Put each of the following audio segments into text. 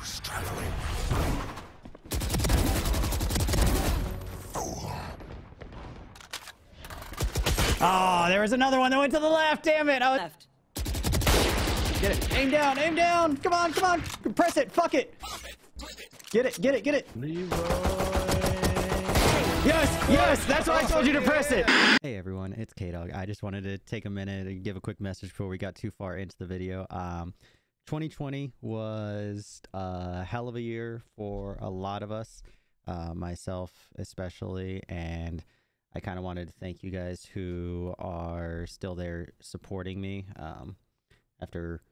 Shadows traveling. Oh, there was another one that went to the left. Damn it. I was... Left. Get it. Aim down. Aim down. Come on. Come on. Press it. Fuck it. Get it. Get it. Get it. Yes. Yes. That's why I told you to press it. Hey everyone, it's K-Dog. I just wanted to take a minute and give a quick message before we got too far into the video. Um, 2020 was a hell of a year for a lot of us, uh, myself especially, and I kind of wanted to thank you guys who are still there supporting me um, after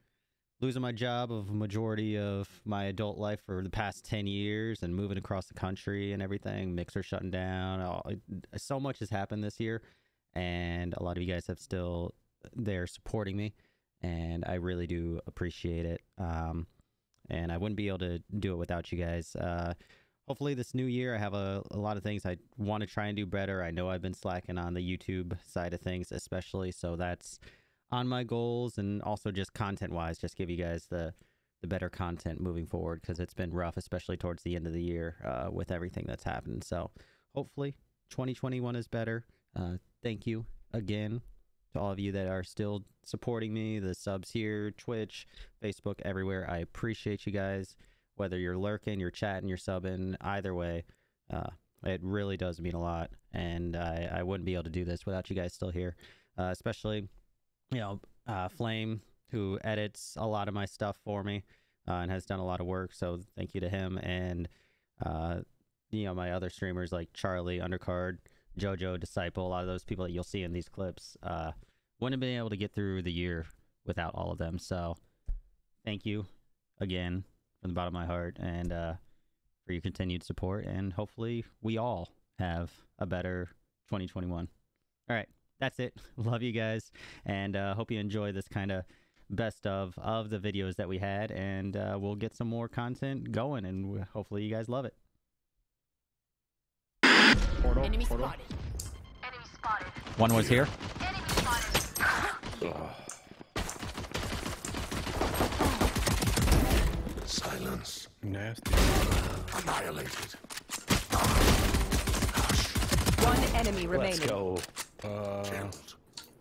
losing my job of majority of my adult life for the past 10 years and moving across the country and everything. Mixer shutting down. So much has happened this year and a lot of you guys have still there supporting me and i really do appreciate it um, and i wouldn't be able to do it without you guys. Uh, hopefully this new year i have a, a lot of things i want to try and do better. I know i've been slacking on the youtube side of things especially so that's on my goals and also just content wise just give you guys the the better content moving forward because it's been rough especially towards the end of the year uh, with everything that's happened. So hopefully 2021 is better. Uh, thank you again to all of you that are still supporting me the subs here twitch facebook everywhere i appreciate you guys whether you're lurking you're chatting you're subbing either way uh, it really does mean a lot and I, I wouldn't be able to do this without you guys still here uh, especially you know, uh, Flame, who edits a lot of my stuff for me uh, and has done a lot of work. So thank you to him. And, uh, you know, my other streamers like Charley, Undercard, JoJo, Descyple, a lot of those people that you'll see in these clips, uh, wouldn't have been able to get through the year without all of them. So thank you again from the bottom of my heart and uh, for your continued support. And hopefully we all have a better 2021. All right that's it. Love you guys, and uh, hope you enjoy this kind of best of of the videos that we had, and uh, we'll get some more content going, and hopefully you guys love it. Portal, Enemy portal. spotted. Enemy spotted. One was here. Enemy spotted. Silence. Nasty. Annihilated. One enemy remaining. Let's go. Uh,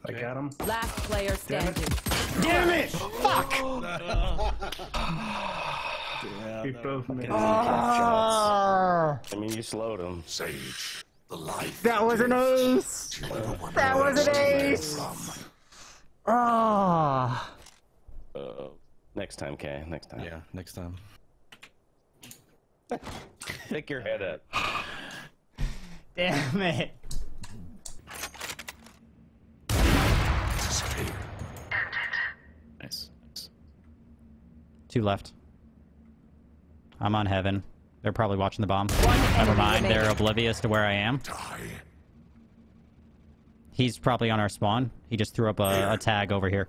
I got him. Last player standing. Damn it! Fuck! We both missed. Ah, I mean, you slowed him. Sage. The life. that was an ace. you never wanted That was an ace. From. Ah. Uh, next time, Kay. Next time. Yeah, next time. Pick your head up. Damn it. Disappear. Nice. nice. Two left. I'm on heaven. They're probably watching the bomb. One Never mind. They're oblivious to where I am. Die. He's probably on our spawn. He just threw up a, a tag over here.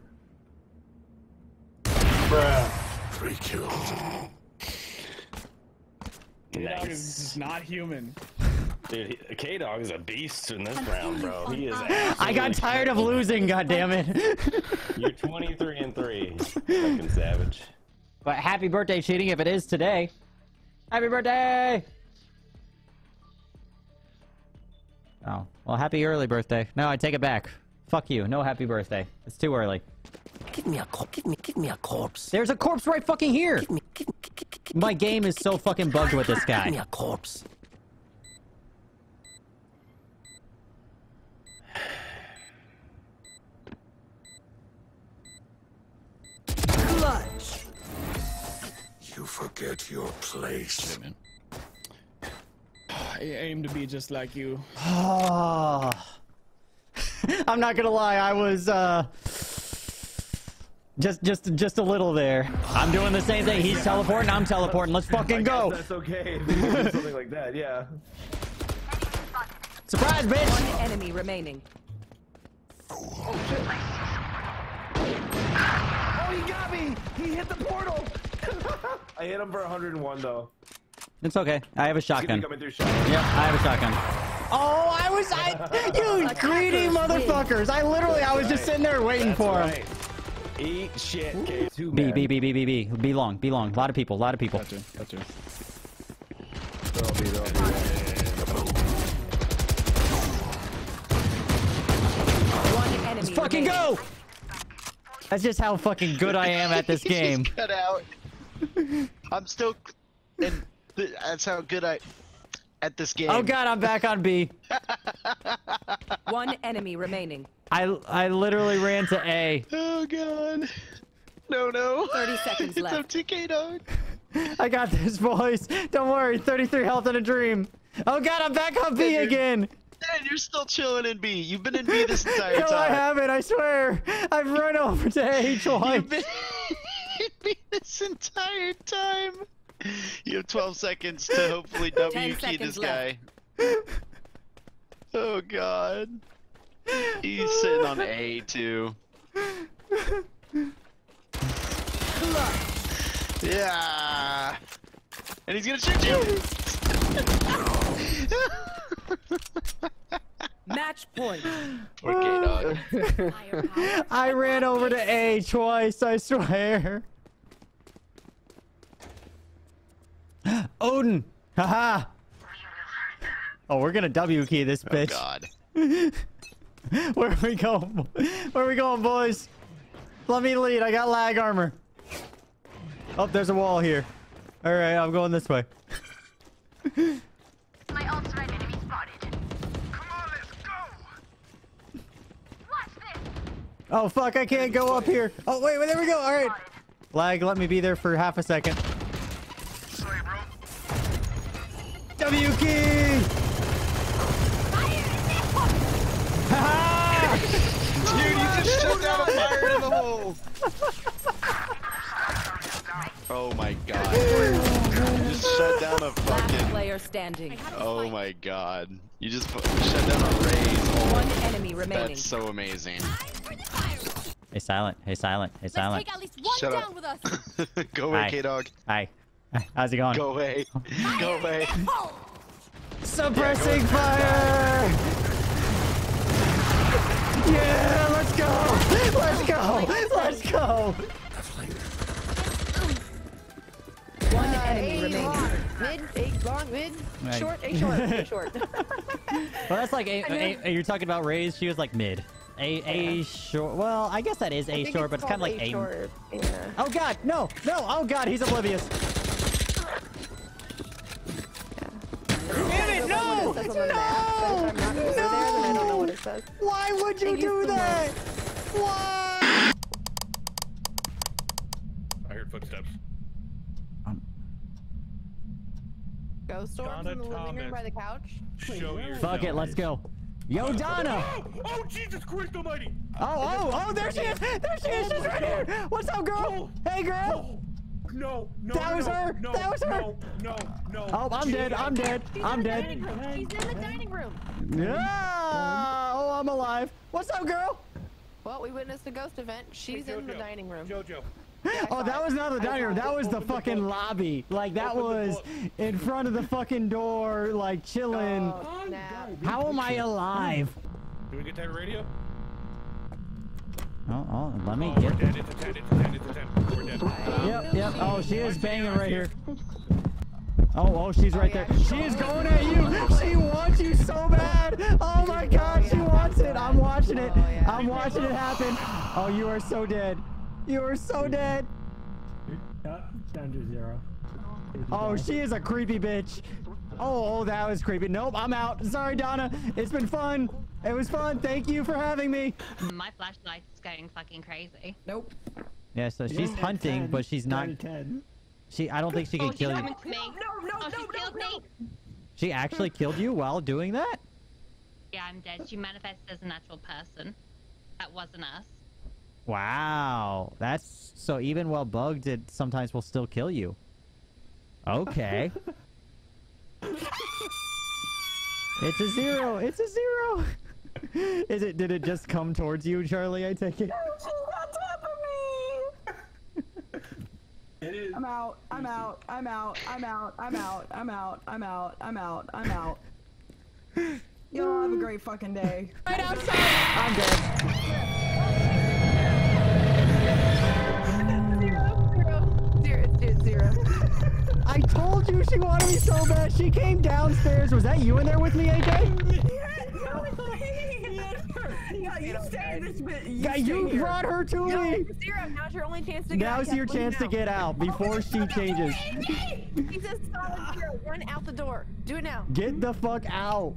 Three killed. K-Dog is not human. Dude, K Dog is a beast in this round, bro. He is. I got absolutely tired of crazy. losing, goddammit. You're 23 and three. Fucking savage. but happy birthday, cheating, if it is today. Happy birthday! Oh, well, happy early birthday. No, I take it back. Fuck you. No happy birthday. It's too early. Give me a corpse. give me give me a corpse. There's a corpse right fucking here! Give me give, give, give, give, My game is so fucking bugged with this guy. give me a corpse. You forget your place. Man. I aim to be just like you. Oh. I'm not gonna lie, I was, uh... Just, just, just a little there. I'm doing the same thing. He's teleporting, I'm teleporting. Let's fucking go! That's okay. if you do something like that, yeah. Surprise, bitch! One enemy remaining. Oh shit. Oh, he got me! He hit the portal! I hit him for 101 though. It's okay. I have a shotgun. be coming through shot. Yep, I have a shotgun. Oh, I was, I, you greedy motherfuckers! I literally, I was just sitting there waiting for him. Eat shit, K. Two B. B, B, B, B, B. Be long, be long. A lot of people, a lot of people. Got you. Got you. One enemy Let's fucking go! That's just how fucking good I am at this game. Cut out. I'm still, and that's how good I at this game. Oh god, I'm back on B. One enemy remaining. I I literally ran to A. Oh god. No, no. 30 seconds it's left. MTK dog. I got this, boys. Don't worry. 33 health and a dream. Oh god, I'm back on B Dude. again. And you're still chilling in B. You've been in B this entire time. No, I haven't. I swear. I've run over to A twice. You've been in B this entire time. You have 12 seconds to hopefully W key seconds this guy. Oh god. He's sitting on A too. Yeah. And he's gonna shoot you. Match point. Poor gay dog. I ran over to A twice. I swear. Odin. Haha. Oh, we're gonna W key this bitch. Oh bitch. god. Where are we going? Where are we going, boys? Let me lead. I got lag armor. Oh, there's a wall here. All right, I'm going this way. My ult's right enemy spotted. Come on, let's go. Watch this. Oh fuck, I can't go up here. Oh wait, wait, there we go. All right. Lag, let me be there for half a second. Sorry, bro. W key. Ha Dude, you just shut down a fire in the hole. Oh my god. You just shut down a fucking... Last player standing. Oh my god. You just shut down a raise. One Oh, enemy remaining. that's so amazing. Hey, silent. Hey, silent. Hey, silent. at least one Shut up. with us. Go away, K Dog. Hi. How's it going? Go away. Go away. Suppressing fire! Yeah, let's go! Let's go! Let's go! One enemy remaining. Mid, A long, mid, Right. short, A short, A short. Well, that's like a, a, a- you're talking about Ray's, She was like mid. A a short. Well, I guess that is a think short, but it's kind of like a. short. Yeah. Oh god, no, no! Oh god, he's oblivious. No! It says on the map, but if I'm not over there, then I don't know what it says. Why would you Thank you do so that? Why? I heard footsteps. Ghost storms Donna in the living room by the couch. Show yourself. Fuck it, let's go. Yo, Donna! Oh, oh, Jesus Christ Almighty! Oh, oh, oh, there she is! There she is! She's right here! What's up, girl? Oh, hey, girl! Oh. No, no, That was no, her! No, That was her! No, no, no. Oh, I'm dead, I'm dead, She's I'm in the dead. dining room. She's in the dining room. Yeah! Oh, I'm alive. What's up, girl? Well, we witnessed a ghost event. She's in the dining room. Jojo. Yeah, Oh, that was not the dining room. That was the Open the fucking lobby. Like, that Open was in front of the fucking door, like, chilling. Oh. How am I alive? Do we get that radio? Oh, oh, let me Oh, get... dead. It's a 10, it's a 10, it's a 10. We're dead. Yep, yep. Oh, she is banging right here. Oh, oh, she's right there. Oh, she is going at you. She wants you so bad. Oh my God, she wants it. I'm watching it. Oh. I'm watching it happen. Oh, you are so dead. You are so dead. down to zero. Oh, she is a creepy bitch. Oh, oh, that was creepy. Nope, I'm out. Sorry, Donna. It's been fun. It was fun. Thank you for having me. My flashlight's going fucking crazy. Nope. Yeah, so she's hunting, but she's not. She, I don't think she Oh, can she kill you. coming to me. No, no, oh, she killed me. She actually killed you while doing that? Yeah, I'm dead. She manifested as a natural person. That wasn't us. Wow, that's so even while bugged, it sometimes will still kill you. Okay. it's a zero. It's a zero. Is it? Did it just come towards you, Charley? I take it. I'm out. I'm out. I'm out. I'm out. I'm out. I'm out. I'm out. I'm out. I'm out. Y'all have a great fucking day. Right outside. I'm dead. She wanted me so bad. She came downstairs. Was that you in there with me, AJ? yeah, you stay in this bit. You Yeah, you brought her to No, me. it's zero. Now's your only chance to get out. Now's your Kathleen, chance to get out before she changes. He says solid zero. Run out the door. Do it now. Get the fuck out.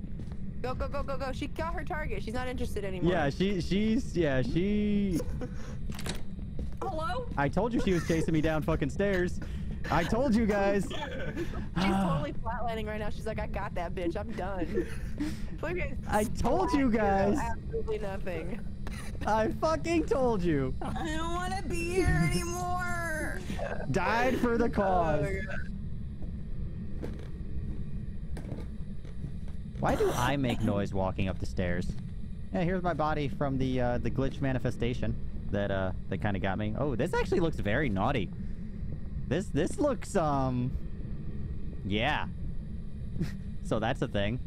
Go, go, go, go, go. She got her target. She's not interested anymore. Yeah, she she's yeah, she Hello? I told you she was chasing me down fucking stairs. I told you guys. She's totally flatlining right now. She's like, I got that bitch. I'm done. Look at I told you guys. Absolutely nothing. I fucking told you. I don't want to be here anymore. Died for the cause. Why do I make noise walking up the stairs? Yeah, here's my body from the uh, the glitch manifestation that uh that kind of got me. Oh, this actually looks very naughty. This this looks um yeah. so that's a thing.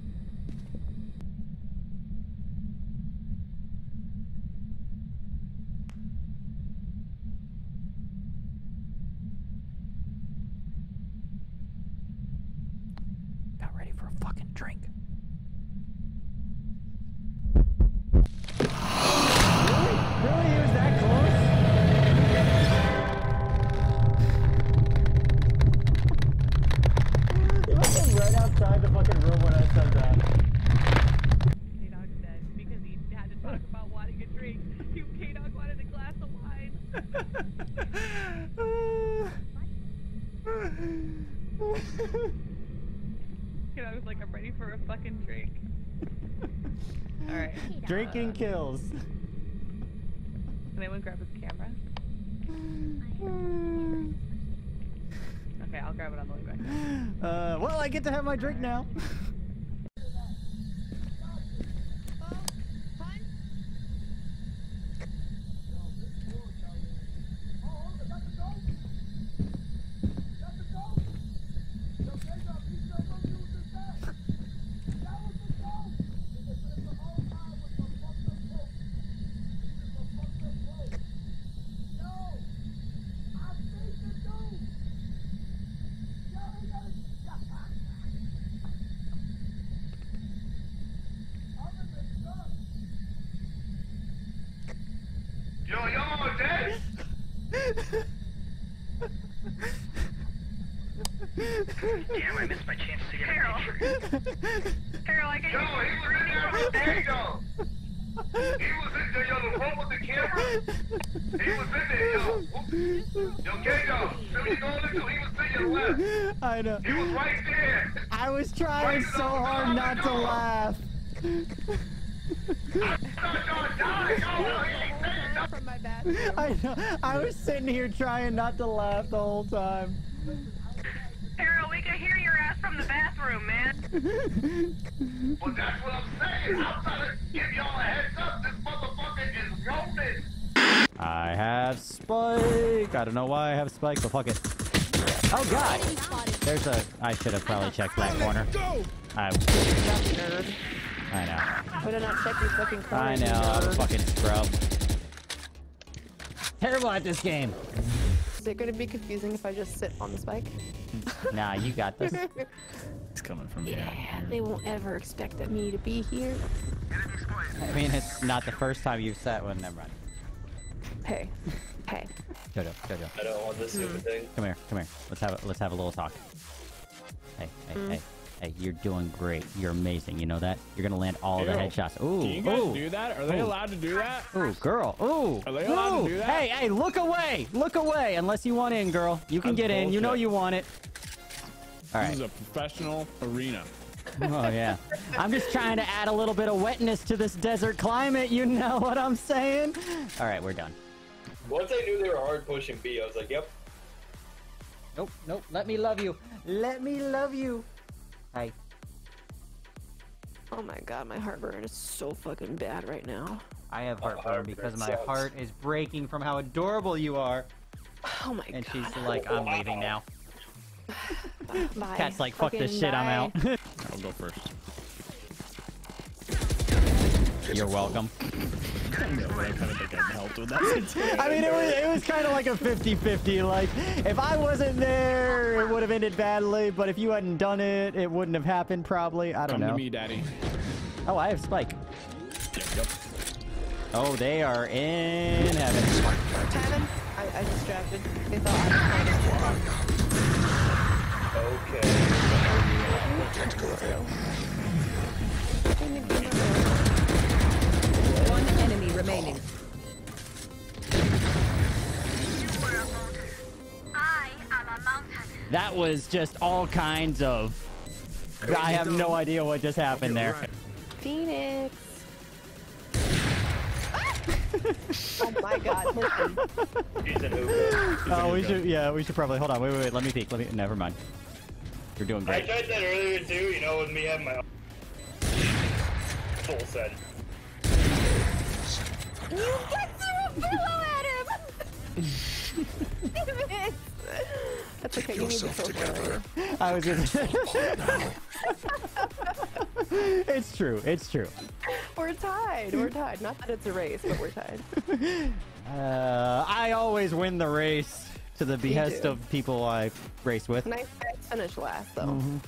Got ready for a fucking drink. Really? Really? He was that close? He must have been right outside the fucking room when I said that. K-Dog said because he had to talk about wanting a drink. You K-Dog wanted a glass of wine. K-Dog was like, I'm ready for a fucking drink. Alright. Drinking kills. Can anyone grab his camera? Okay, I'll grab it on the way back. Uh, well, I get to have my drink now. Yo, y'all dead? Damn, I missed my chance to get Carol. a picture. Carol, I can Yo, he was in there with K-Dog. He was in there, yo, the one with the camera. He was in there, yo. Yo, K-Dog, see what you going to do? He was to your left. I know. He was right there. I was trying so hard not to laugh. From my back. I know. I was sitting here trying not to laugh the whole time. Carol, we can hear your ass from the bathroom, man. Well, that's what I'm saying. I'm trying to give y'all a heads up. This motherfucker is rolling. I have Spike. I don't know why I have Spike, but fuck it. Oh god. There's a. I should have probably checked that corner. I. Nerd. I know. Why I not check these fucking I know. I'm a fucking scrub. Terrible at this game. Is it going to be confusing if I just sit on the spike? Nah, you got this. It's coming from Yeah, they won't ever expect me to be here. I mean, it's not the first time you've sat one. Never mind. Hey, hey. Jojo, Jojo. I don't want this stupid thing. Come here, come here. Let's have a, let's have a little talk. Hey, hey, Mm. hey, hey! You're doing great. You're amazing. You know that. You're gonna land all the headshots. Ooh, Can you guys ooh, do that? Are they ooh. allowed to do that? Ooh, girl. Ooh. Are they allowed to do that? Hey, hey! Look away! Look away! Unless you want in, girl. You can That's get in. You know you want it. All This is a professional arena. Oh yeah. I'm just trying to add a little bit of wetness to this desert climate. You know what I'm saying? All right, we're done. Once I knew they were hard pushing B, I was like, yep. Nope, nope. Let me love you. Let me love you. Hi. Oh my god, my heartburn is so fucking bad right now. I have heartburn heartburn because my sucks. heart is breaking from how adorable you are. Oh my And god. And she's like, I'm leaving now. Bye. Cat's like, fuck this Fucking shit, I'm out. I'll go first. You're welcome. No, I kind of think I helped with that. I mean, it was it was kind of like a 50-50. Like, if I wasn't there, it would have ended badly. But if you hadn't done it, it wouldn't have happened. Probably. I don't Come know. to me, daddy. Oh, I have spike. Yep, yep. Oh, they are in heaven. Heaven? I, I distracted. They thought I was Okay. Tentacle avail. That was just all kinds of. I have no idea what just happened there. Phoenix. oh my god, listen. He's an Uber. Oh, we should. Yeah, we should probably. Hold on. Wait, wait, wait. Let me peek. Let me. Never mind. You're doing great. I tried that earlier too, you know, with me having my full set. You get zero pillow at him! Damn it! That's okay, you You're need so to feel together. I was just. Apart now. it's true. It's true. We're tied. We're tied. Not that it's a race, but we're tied. Uh, I always win the race to the behest of people I race with. Nice guys finish last, though. Mhm.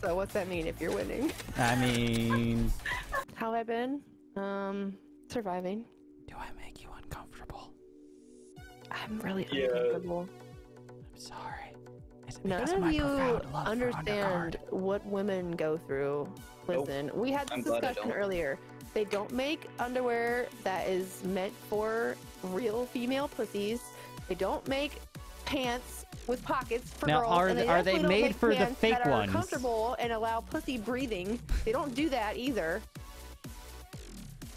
So what's that mean if you're winning? I mean, How have I been? Um, surviving. do I make you uncomfortable? I'm really Yeah. uncomfortable. I'm sorry. Is it None because of my you profound love for understand what women go through. Nope. Listen, we had I'm this discussion earlier. They don't make underwear that is meant for real female pussies. They don't make pants with pockets for Now, girls. are and th- are they made for the fake that are ones? comfortable and allow pussy breathing. They don't do that either.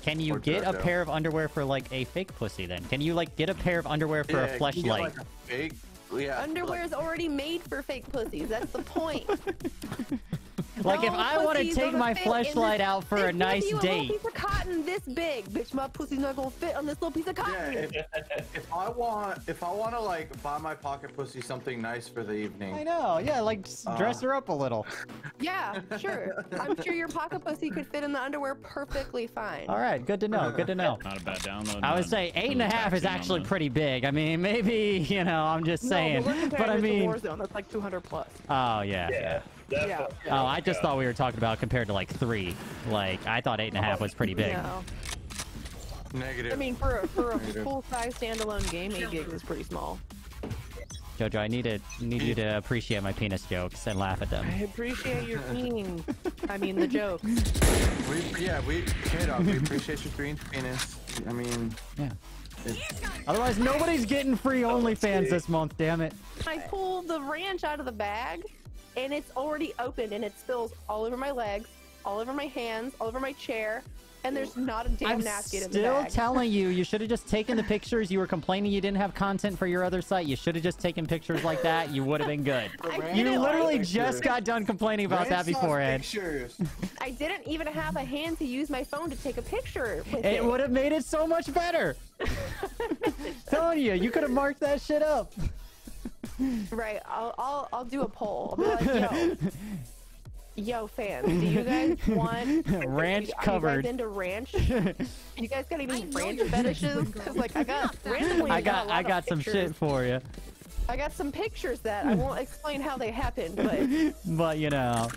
Can you Or get a pair of underwear for like a fake pussy then? Can you like get a pair of underwear for Yeah, a you can get, fleshlight? like, a fake. Yeah. Underwear is already made for fake pussies. That's the point. Like, if I want to take my fit in this- fleshlight out for a It's gonna nice be a date. little piece of cotton this big, bitch. My pussy's not gonna fit on this little piece of Yeah, cotton. if, if I want, if I want to like buy my pocket pussy something nice for the evening. I know, yeah, like just dress Uh, her up a little. Yeah, sure. I'm sure your pocket pussy could fit in the underwear perfectly fine. All right, good to know, good to know. Not a bad download. I would not say eight and a really half is actually pretty big. I mean, maybe, you know, I'm just saying. No, but, we're but comparing I it mean, Warzone. That's like 200 plus. oh, yeah. Yeah. That Yeah. Oh, I just thought we were talking about compared to like three. Like, I thought eight and a half was pretty big. No. Negative. I mean, for a, for a full size standalone game, 8 gigs is pretty small. Jojo, I need to need you to appreciate my penis jokes and laugh at them. I appreciate your meaning. I mean, the jokes. we, yeah, we, K-Dog, uh, we appreciate your green penis. I mean, Yeah. Otherwise, nobody's getting free oh, OnlyFans this month. Damn it. I pulled the ranch out of the bag, and it's already open, and it spills all over my legs, all over my hands, all over my chair, and there's not a damn I'm napkin in the still bag. telling you, you should have just taken the pictures. You were complaining you didn't have content for your other site. You should have just taken pictures like that. You would have been good. I You didn't literally like- just got done complaining about that Ranch sauce beforehand. Pictures. I didn't even have a hand to use my phone to take a picture with it. It would have made it so much better. telling you, you could have marked that shit up. Right. I'll, I'll I'll do a poll. I'll be like, yo, yo, fans, do you guys want Ranch are covered. You guys into ranch? you guys got any ranch fetishes? Because like I got randomly. I got got I got some pictures. shit for you. I got some pictures that I won't explain how they happened, but But you know,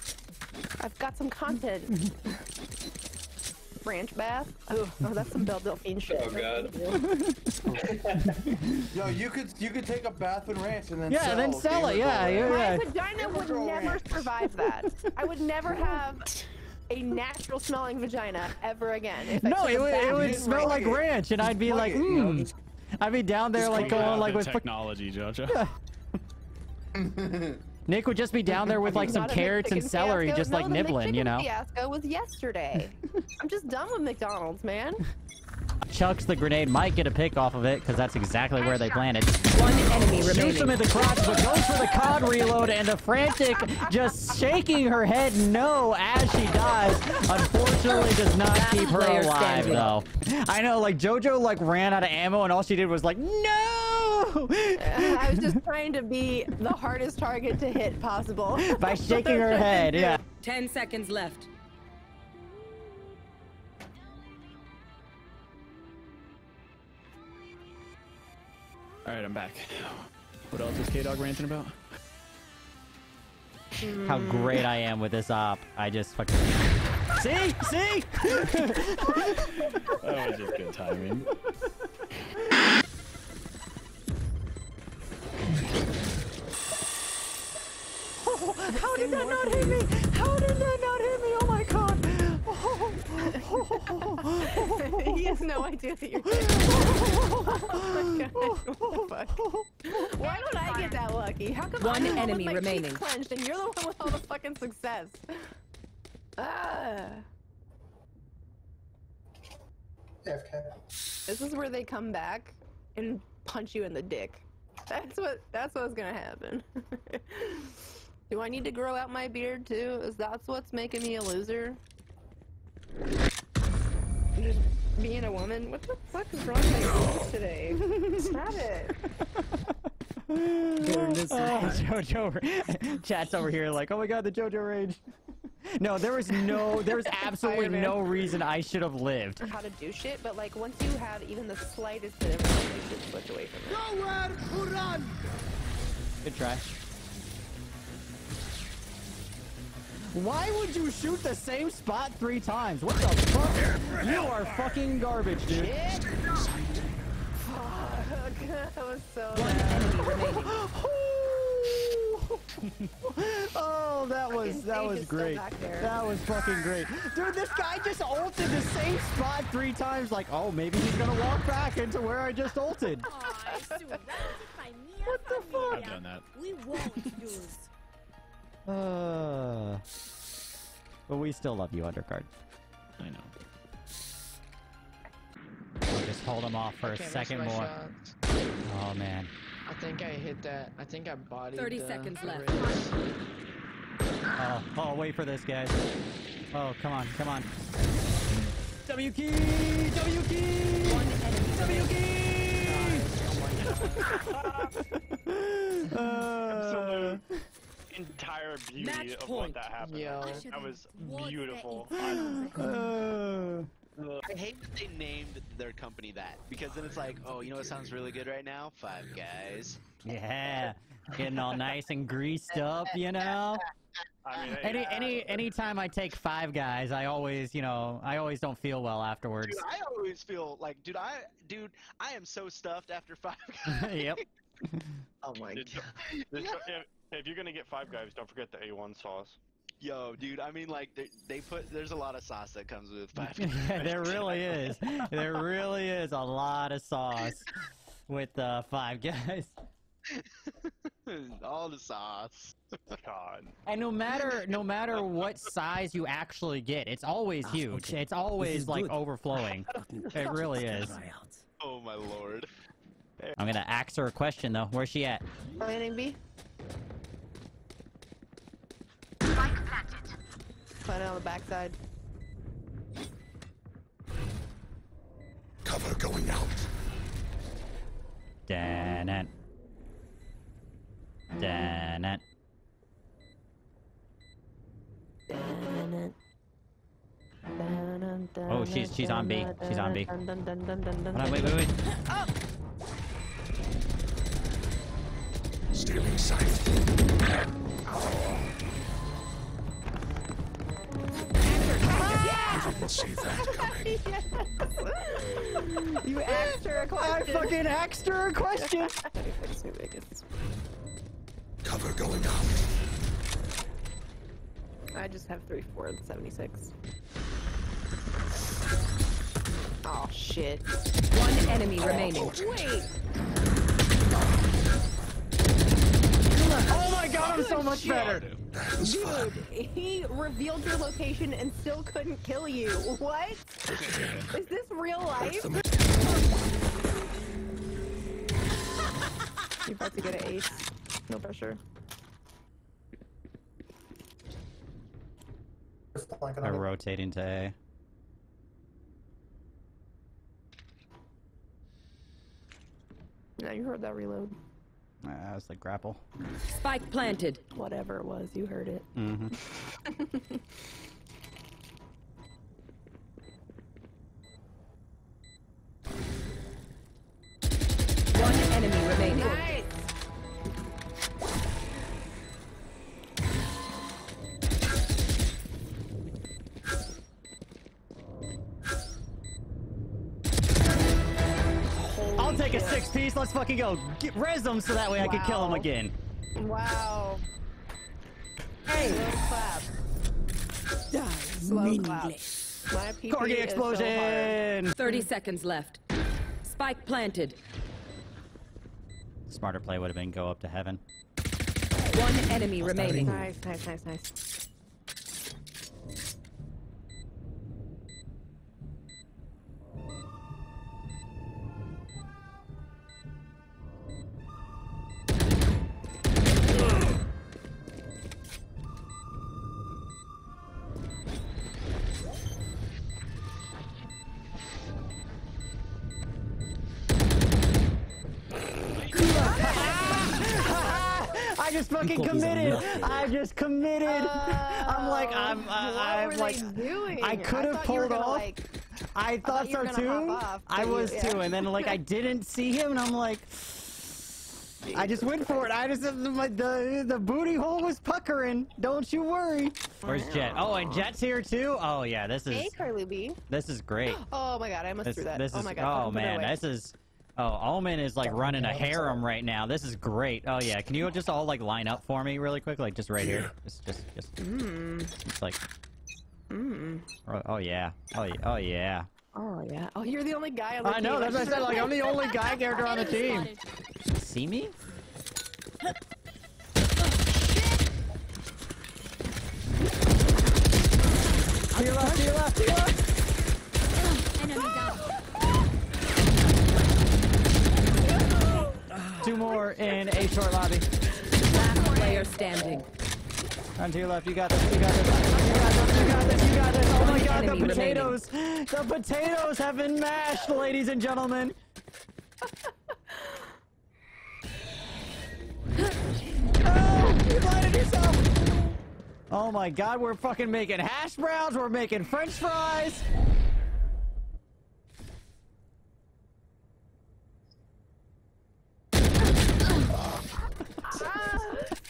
I've got some content. Ranch bath? Oh, oh that's some Belle Delphine shit. Oh, God. Yo, you could you could take a bath in ranch and then Yeah, sell then sell it, Gamer yeah, Girl yeah, ranch. My vagina would never survive that. I would never have a natural smelling vagina ever again. If no, it would it would smell like ranch. ranch, and I'd be like, it, you know, hmm. just- I'd be down there like going out like with. technology, Jojo. Nick would just be down there with like some carrots and celery, fiasco. just No, like the nibbling, you McChicken know. Fiasco was yesterday. I'm just done with McDonald's, man. Chucks the grenade, might get a pick off of it because that's exactly where they planted. One enemy Shoots him in the crotch, but goes for the cod reload, and the frantic, just shaking her head no as she dies. Unfortunately, does not keep her alive standing. though. I know, like JoJo, like ran out of ammo, and all she did was like, no, I was just trying to be the hardest target to hit possible. By shaking her head, yeah. Ten seconds left. All right, I'm back. What else is K-Dog ranting about? How great I am with this op. I just fucking... see? See? that was just good timing. Has no idea that you're. oh my god! What the fuck? Why don't I get that lucky? How come One I'm the one with enemy my remaining. clenched and you're the one with all the fucking success? Ah. This is where they come back and punch you in the dick. That's what. That's what's gonna happen. Do I need to grow out my beard too? Is that what's making me a loser? Just being a woman? What the fuck is wrong with my boobs today? Stop it. Oh, Jojo. Chat's over here like, oh my god, the Jojo rage. No, there was no, there was absolutely no reason I should have lived. How to do shit, but like once you have even the slightest bit of knowledge, you should switch away from it. Nowhere to run. Good try. Why would you shoot the same spot three times? What the fuck? You are fucking garbage, dude. Shit. Fuck. That was so One enemy remaining. oh, that was Fucking that was great. That was fucking great, dude. This guy just ulted the same spot three times. Like, oh, maybe he's gonna walk back into where I just ulted. what the fuck? I've done that. We won't lose. Uh, but we still love you, Undercard. I know. We'll just hold him off for I a can't second more. shots. Oh man. I think I hit that. I think I bodied 30 the seconds left. Oh, oh, wait for this, guys. Oh, come on, come on. W key, W key, One enemy W remaining. key. Uh, Entire beauty Match of what that happened. Yo. That was beautiful. uh, I hate that they named their company that because then it's like, oh, you know what sounds really good right now? Five Guys. yeah, getting all nice and greased up, you know. I mean, Any yeah, any anytime I take five guys, I always, you know, I always don't feel well afterwards. Dude, I always feel like, dude, I, dude, I am so stuffed after Five Guys. yep. Oh my god. this- if, if you're gonna get five guys, don't forget the A1 sauce. Yo, dude, I mean, like, they, they put, there's a lot of sauce that comes with Five Guys. there really is. There really is a lot of sauce with uh, five guys. All the sauce. God. And no matter no matter what size you actually get, it's always huge. It's always like good. overflowing. It really is. Oh my lord. I'm gonna ask her a question though. Where's she at? Planning B. Planning on the backside. Cover going out. Dan it. Dan it. Oh, she's- she's on B. She's on B. Hold on, wait, wait, wait. Stealing sight. Didn't see that coming. You asked her a question. I fucking asked her a question. Cover going out. I just have three, four, and 76. Oh shit. One enemy remaining. Wait. Oh my god, I'm so much better. That was fun. He revealed your location and still couldn't kill you. What? Is this real life? You about to get an ace. No pressure. I'm rotating to A. Yeah, you heard that reload. Uh, that's the grapple. Spike planted. Whatever it was, you heard it. Mm-hmm. One Let's fucking go. Get res him so that way I can kill them again. Wow. Hey. Slow clap. Slow clap. My Corgi is so explosion. 30 seconds left. Spike planted. Smarter play would have been go up to heaven. One enemy remaining. Nice, nice, nice, nice. Just committed. I'm like, I'm, oh, I, what I'm like. I could have thought you were pulled off. like- I thought, you were so too. off, I but you- was yeah. too, and then like I didn't see him, and I'm like, I just went for it. I just the the, the booty hole was puckering. Don't you worry. Where's Jet? Oh, and Jet's here too. Oh yeah, this is Hey, Carly B. this is great. Oh my god, I almost This, threw that. this oh is my god. oh fucking put it man, this is oh Omen is like running a harem right now. This is great. Oh yeah, can you just all like line up for me really quick, like just right here? Just just just Mmm. it's like Mmm. oh, yeah, oh yeah, oh yeah. Oh yeah. Oh, you're the only guy on the I know, that's what I said. Like I'm the only guy character on the team. See me? To your left, to your left, to your left. Enemy down. Two more in a short lobby. Last player standing. On to your left. You got this. You got this. You got this. You got this. You got this. Oh my God! The potatoes. The potatoes have been mashed, ladies and gentlemen. Oh, you blinded yourself. Oh my God! We're fucking making hash browns. We're making French fries.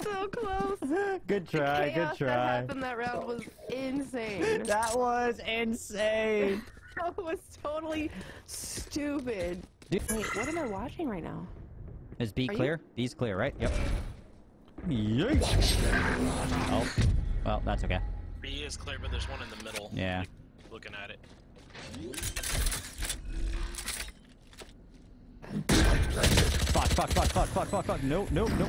so close. Good try. Chaos Good that try. happened that round was insane. That was insane. that was totally stupid. Dude. Wait, what am I watching right now? Is B Are you- clear? B's clear, right? Yep. Yikes. Oh, well, that's okay. B is clear, but there's one in the middle. Yeah. Looking at it. Fuck, fuck, fuck, fuck, fuck, fuck, fuck. No, no, no.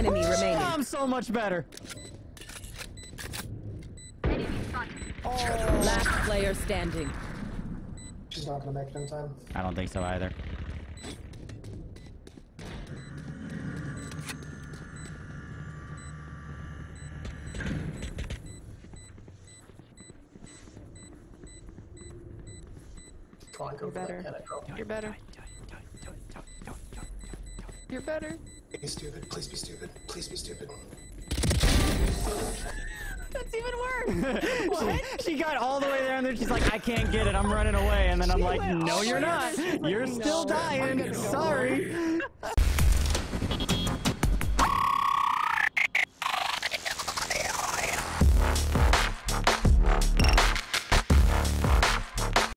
Enemy remaining. I'm so much better. Last player standing. She's not gonna make it in time. I don't think so either. Come on, go You're better. You're better. You're better. Be stupid. Please be stupid. Please be stupid. That's even worse. what? She got all the way there and then she's like, I can't get it. I'm running away. And then I'm like, no, you're not. like, You're "No, still I'm dying. gonna Sorry.